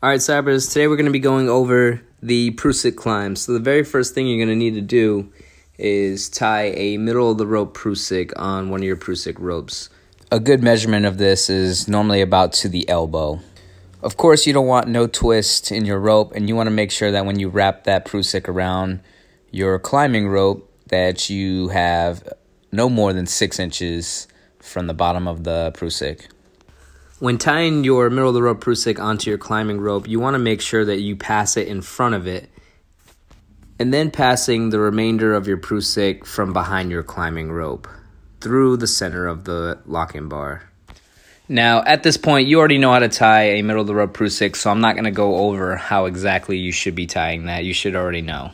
All right, Sappers, today we're going to be going over the Prusik climb. So the very first thing you're going to need to do is tie a middle of the rope Prusik on one of your Prusik ropes. A good measurement of this is normally about to the elbow. Of course, you don't want no twist in your rope, and you want to make sure that when you wrap that Prusik around your climbing rope, that you have no more than six inches from the bottom of the Prusik. When tying your middle of the rope Prusik onto your climbing rope, you want to make sure that you pass it in front of it and then passing the remainder of your Prusik from behind your climbing rope through the center of the locking bar. Now, at this point, you already know how to tie a middle of the rope Prusik, so I'm not going to go over how exactly you should be tying that. You should already know.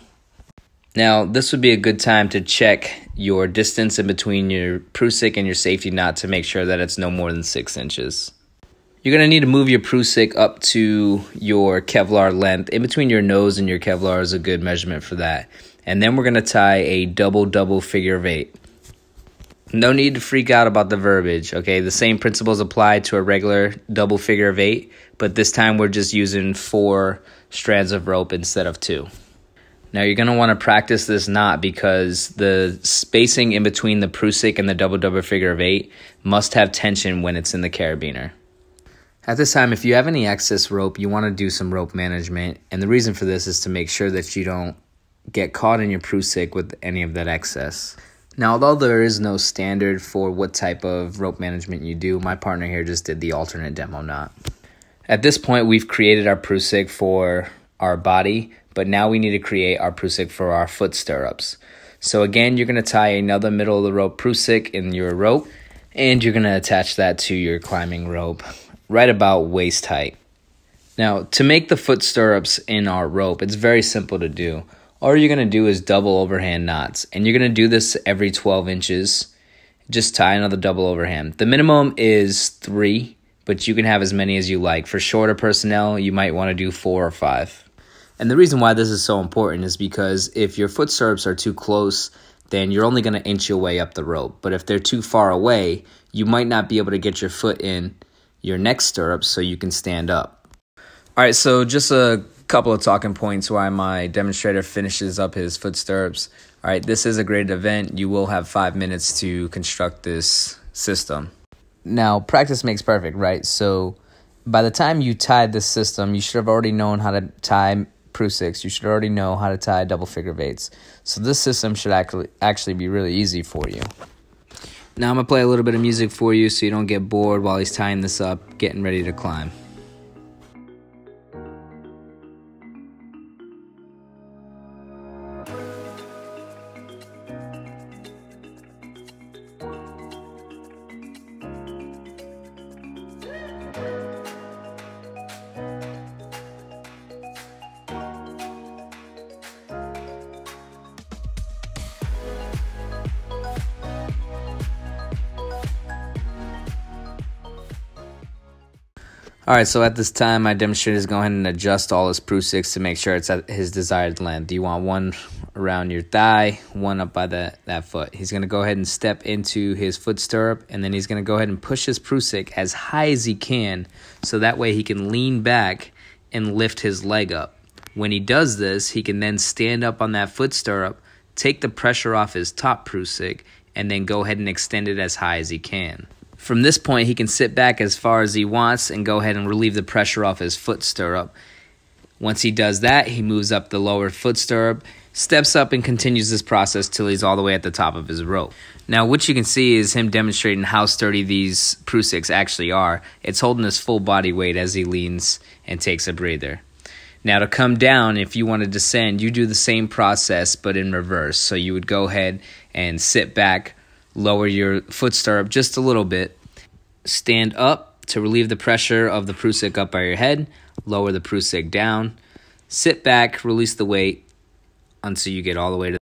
Now, this would be a good time to check your distance in between your Prusik and your safety knot to make sure that it's no more than six inches. You're going to need to move your Prusik up to your Kevlar length. In between your nose and your Kevlar is a good measurement for that. And then we're going to tie a double double figure of eight. No need to freak out about the verbiage, okay? The same principles apply to a regular double figure of eight, but this time we're just using four strands of rope instead of two. Now you're going to want to practice this knot because the spacing in between the Prusik and the double double figure of eight must have tension when it's in the carabiner. At this time, if you have any excess rope, you want to do some rope management. And the reason for this is to make sure that you don't get caught in your Prusik with any of that excess. Now, although there is no standard for what type of rope management you do, my partner here just did the alternate demo knot. At this point, we've created our Prusik for our body, but now we need to create our Prusik for our foot stirrups. So again, you're going to tie another middle of the rope Prusik in your rope, and you're going to attach that to your climbing rope right about waist height. Now, to make the foot stirrups in our rope, it's very simple to do. All you're going to do is double overhand knots, and you're going to do this every 12 inches. Just tie another double overhand. The minimum is three, but you can have as many as you like. For shorter personnel, you might want to do four or five. And the reason why this is so important is because if your foot stirrups are too close, then you're only going to inch your way up the rope. But if they're too far away, you might not be able to get your foot in your next stirrup so you can stand up. All right, so just a couple of talking points why my demonstrator finishes up his foot stirrups. All right, this is a great event. You will have five minutes to construct this system. Now, practice makes perfect, right? So by the time you tied this system, you should have already known how to tie Prusiks. You should already know how to tie double figure eights. So this system should actually actually be really easy for you. Now I'm going to play a little bit of music for you so you don't get bored while he's tying this up, getting ready to climb. All right, so at this time, my demonstrator is going and adjust all his Prusiks to make sure it's at his desired length. Do you want one around your thigh, one up by the, that foot. He's going to go ahead and step into his foot stirrup, and then he's going to go ahead and push his Prusik as high as he can, so that way he can lean back and lift his leg up. When he does this, he can then stand up on that foot stirrup, take the pressure off his top Prusik, and then go ahead and extend it as high as he can. From this point, he can sit back as far as he wants and go ahead and relieve the pressure off his foot stirrup. Once he does that, he moves up the lower foot stirrup, steps up, and continues this process till he's all the way at the top of his rope. Now, what you can see is him demonstrating how sturdy these Prusiks actually are. It's holding his full body weight as he leans and takes a breather. Now, to come down, if you want to descend, you do the same process but in reverse. So you would go ahead and sit back lower your foot stirrup just a little bit. Stand up to relieve the pressure of the Prusik up by your head. Lower the Prusik down. Sit back, release the weight until you get all the way to